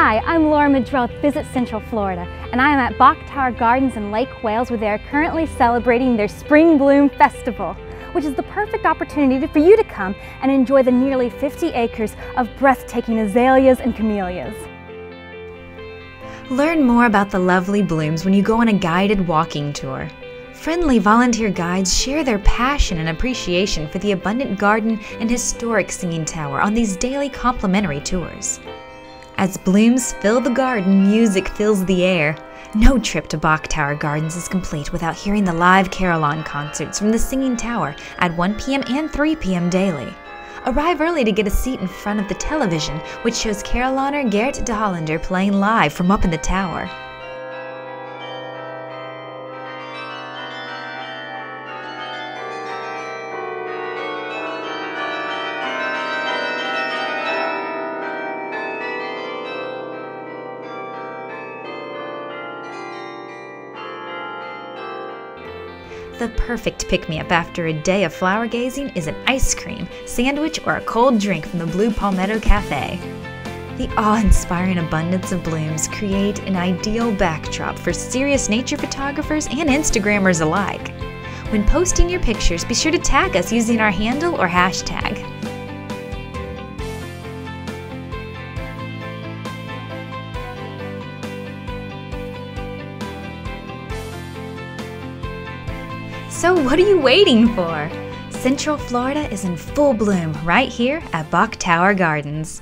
Hi, I'm Laura Madrell with Visit Central Florida, and I am at Bok Tower Gardens in Lake Wales where they are currently celebrating their Spring Bloom Festival, which is the perfect opportunity for you to come and enjoy the nearly 50 acres of breathtaking azaleas and camellias. Learn more about the lovely blooms when you go on a guided walking tour. Friendly volunteer guides share their passion and appreciation for the abundant garden and historic singing tower on these daily complimentary tours. As blooms fill the garden, music fills the air. No trip to Bok Tower Gardens is complete without hearing the live carillon concerts from the Singing Tower at 1 p.m. and 3 p.m. daily. Arrive early to get a seat in front of the television, which shows carillonneur Gert de Hollander playing live from up in the tower. The perfect pick me up after a day of flower gazing is an ice cream, sandwich, or a cold drink from the Blue Palmetto Cafe. The awe inspiring abundance of blooms create an ideal backdrop for serious nature photographers and Instagrammers alike. When posting your pictures, be sure to tag us using our handle or hashtag. So, what are you waiting for? Central Florida is in full bloom right here at Bok Tower Gardens.